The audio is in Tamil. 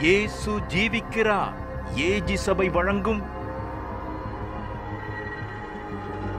இயேசு ஜீவிக்கிறார். ஏஜி சபை வழங்கும்